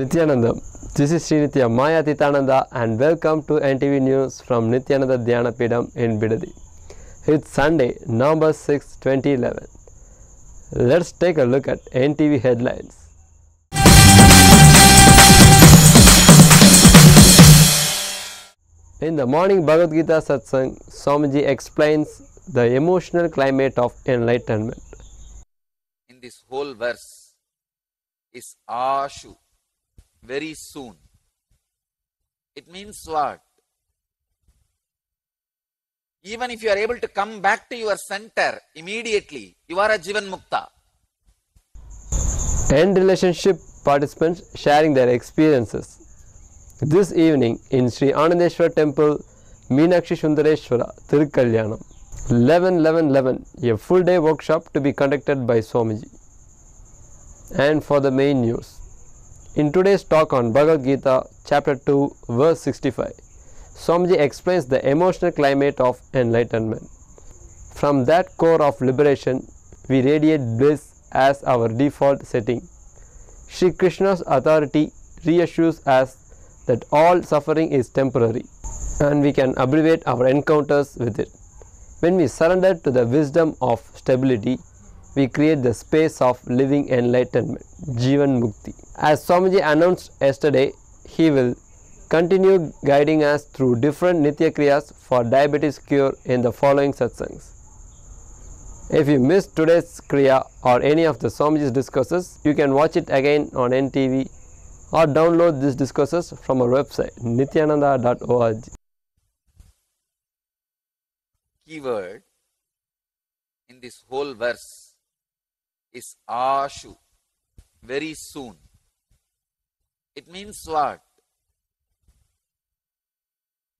Nityanandam. This is Srinitya Maya Titananda and welcome to NTV News from Nityananda Dhyana Peetam in Bidadi. It's Sunday, November 6, 2011. Let's take a look at NTV headlines. In the morning Bhagavad Gita Satsang, Swamiji explains the emotional climate of enlightenment. in this whole verse is ashu, very soon. It means what? Even if you are able to come back to your center immediately, you are a Jivan Mukta. EN-Relationship participants sharing their experiences. This evening in Sri Anandeshwar Temple, Meenakshi Sundareswara, Thirukalyanam. 11 11 11, a full day workshop to be conducted by Swamiji. And for the main news. In today's talk on Bhagavad Gita, chapter 2, verse 65, Swamiji explains the emotional climate of enlightenment. From that core of liberation, we radiate bliss as our default setting. Shri Krishna's authority reassures us that all suffering is temporary and we can abbreviate our encounters with it. When we surrender to the wisdom of stability, we create the space of living enlightenment, Jivan Mukti. As Swamiji announced yesterday, he will continue guiding us through different Nitya Kriyas for diabetes cure in the following satsangs. If you missed today's Kriya or any of the Swamiji's discourses, you can watch it again on NTV or download these discourses from our website nityananda.org. Keyword in this whole verse is ashu, very soon. It means what?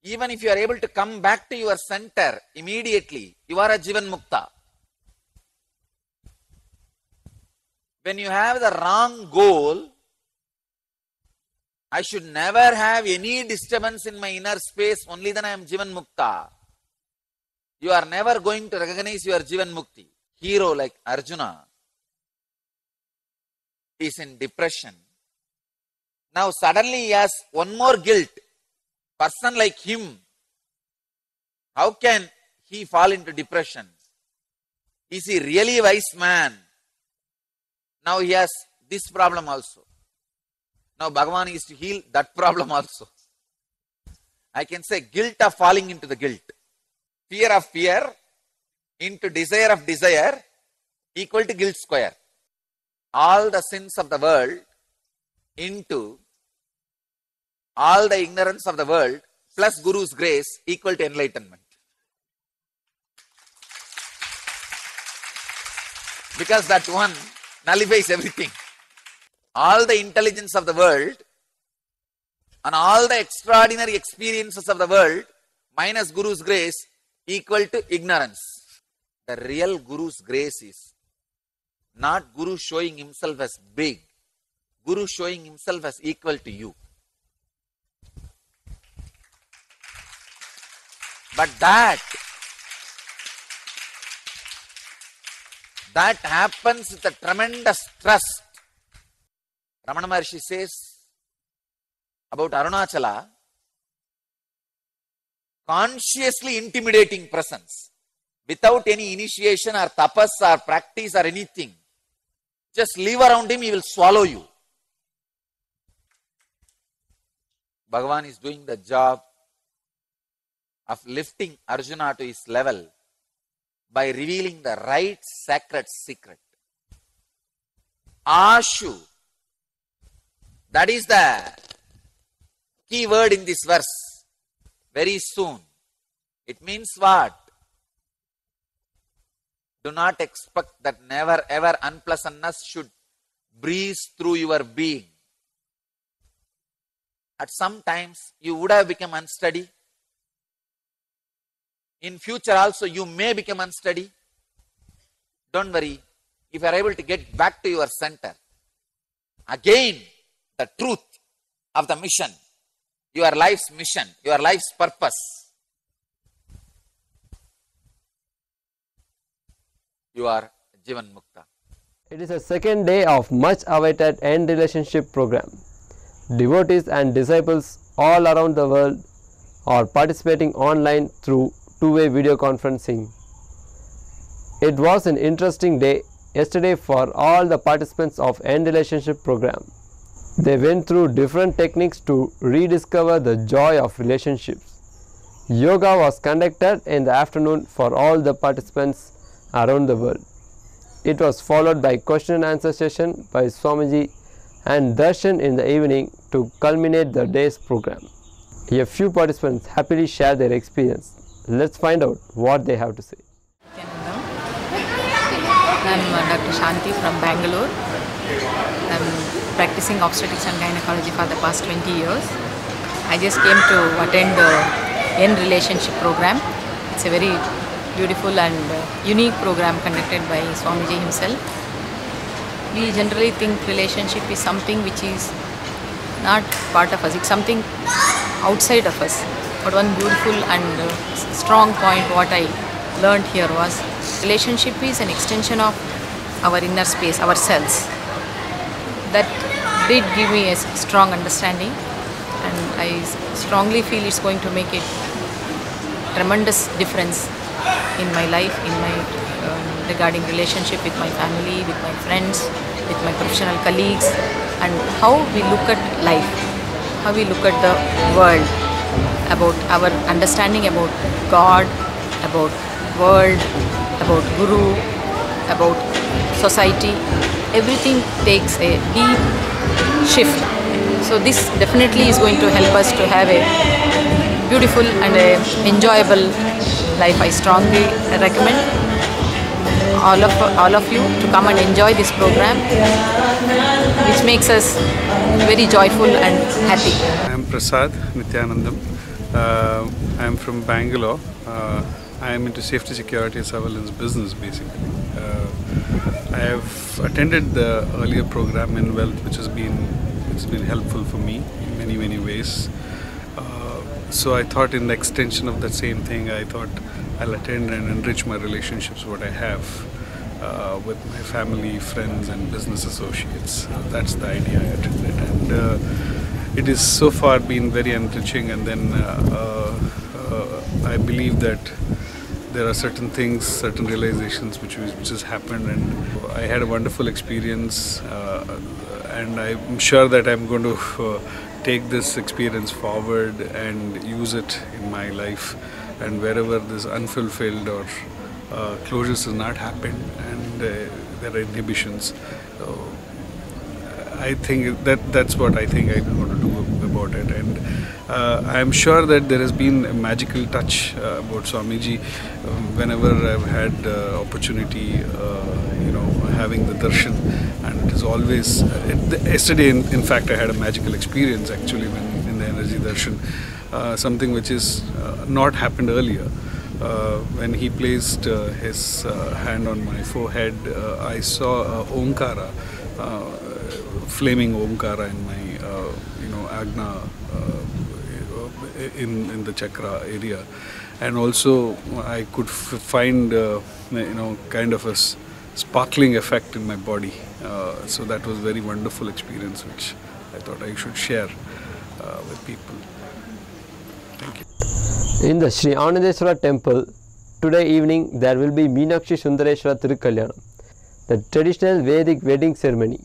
Even if you are able to come back to your center immediately, you are a Jivan Mukta. When you have the wrong goal, I should never have any disturbance in my inner space, only then I am Jivan Mukta. You are never going to recognize your Jivan Mukti. Hero like Arjuna is in depression. Now suddenly he has one more guilt. Person like him, how can he fall into depression? Is he really wise man? Now he has this problem also. Now Bhagavan is to heal that problem also. I can say guilt of falling into the guilt. Fear of fear into desire of desire equal to guilt square. All the sins of the world into all the ignorance of the world plus Guru's grace equal to enlightenment. Because that one nullifies everything. All the intelligence of the world and all the extraordinary experiences of the world minus Guru's grace equal to ignorance. The real Guru's grace is not Guru showing himself as big, Guru showing himself as equal to you. But that that happens with a tremendous trust. Ramana Maharshi says about Arunachala, consciously intimidating presence without any initiation or tapas or practice or anything. Just leave around him, he will swallow you. Bhagavan is doing the job of lifting Arjuna to his level by revealing the right sacred secret. Ashu. That is the key word in this verse. Very soon. It means what? Do not expect that never ever unpleasantness should breeze through your being. At some times you would have become unsteady. In future also you may become unsteady. Don't worry. If you are able to get back to your center, again the truth of the mission, your life's mission, your life's purpose, you are Jivan Mukta. It is a second day of much awaited EN-Relationship program. devotees and disciples all around the world are participating online through two-way video conferencing. It was an interesting day yesterday for all the participants of EN-Relationship program. They went through different techniques to rediscover the joy of relationships. Yoga was conducted in the afternoon for all the participants around the world. It was followed by question and answer session by Swamiji and darshan in the evening to culminate the day's program. A few participants happily share their experience. Let's find out what they have to say. I'm uh, Dr. Shanti from Bangalore. I'm practicing obstetrics and gynecology for the past 20 years. I just came to attend the EN-Relationship program. It's a very beautiful and uh, unique program conducted by Swamiji himself. We generally think relationship is something which is not part of us, it's something outside of us. But one beautiful and uh, strong point what I learned here was relationship is an extension of our inner space, ourselves. That did give me a strong understanding, and I strongly feel it's going to make a tremendous difference in my life, in my um, regarding relationship with my family, with my friends, with my professional colleagues, and how we look at life, how we look at the world, about our understanding about God, about world, about Guru, about society. Everything takes a deep shift. So this definitely is going to help us to have a beautiful and a enjoyable life. I strongly recommend all of all of you to come and enjoy this program, which makes us very joyful and happy. I am Prasad Nityanandam. Uh, I am from Bangalore. Uh, I am into safety, security, surveillance business basically. Uh, I have attended the earlier program in Wealth, which has been it's been helpful for me in many many ways. So I thought, in the extension of that same thing, I thought I'll attend and enrich my relationships what I have uh, with my family, friends, and business associates. Uh, that's the idea I attended, and uh, it is so far been very enriching. And then uh, uh, uh, I believe that there are certain things, certain realizations which which has happened, and I had a wonderful experience, and I'm sure that I'm going to take this experience forward and use it in my life, and wherever this unfulfilled or uh, closures has not happened, and uh, there are inhibitions. Uh, I think that that's what I think I'm going to do about it, and uh, I'm sure that there has been a magical touch uh, about Swamiji. Um, whenever I've had opportunity, uh, having the darshan, and it is always. It, yesterday, in, in fact, I had a magical experience actually when in the energy darshan, uh, something which is uh, not happened earlier. Uh, when he placed uh, his uh, hand on my forehead, uh, I saw uh, Omkara, uh, flaming Omkara in my, uh, you know, Agna, uh, in, in the chakra area. And also, I could find, uh, you know, kind of a sparkling effect in my body. Uh, so that was very wonderful experience, which I thought I should share uh, with people. Thank you. In the Sri Anandeshwara temple, today evening there will be Meenakshi Sundareswara Thirukalyanam, the traditional Vedic wedding ceremony.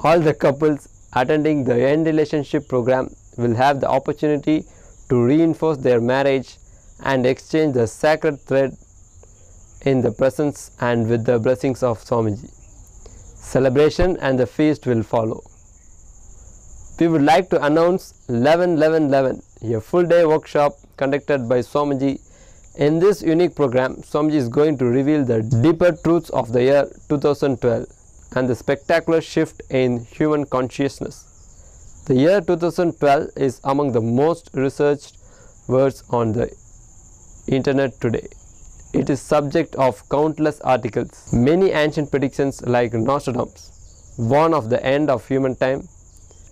All the couples attending the EN-Relationship program will have the opportunity to reinforce their marriage and exchange the sacred thread in the presence and with the blessings of Swamiji. Celebration and the feast will follow. We would like to announce 11 11 11, a full day workshop conducted by Swamiji. In this unique program, Swamiji is going to reveal the deeper truths of the year 2012 and the spectacular shift in human consciousness. The year 2012 is among the most researched words on the internet today. It is subject of countless articles. Many ancient predictions like Nostradamus warn of the end of human time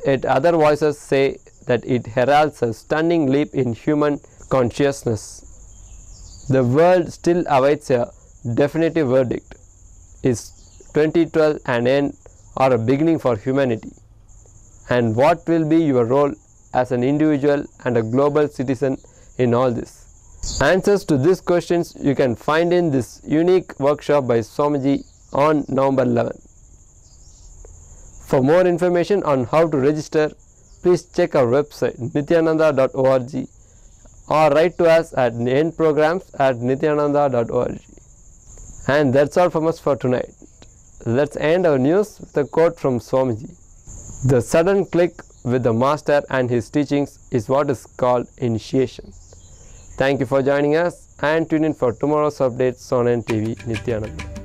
Yet other voices say that it heralds a stunning leap in human consciousness. The world still awaits a definitive verdict. Is 2012 an end or a beginning for humanity? and what will be your role as an individual and a global citizen in all this? Answers to these questions you can find in this unique workshop by Swamiji on November 11. For more information on how to register, please check our website nityananda.org or write to us at nprograms at nityananda.org. And that's all from us for tonight. Let's end our news with a quote from Swamiji. The sudden click with the master and his teachings is what is called initiation. Thank you for joining us and tune in for tomorrow's updates on NTV Nityananda.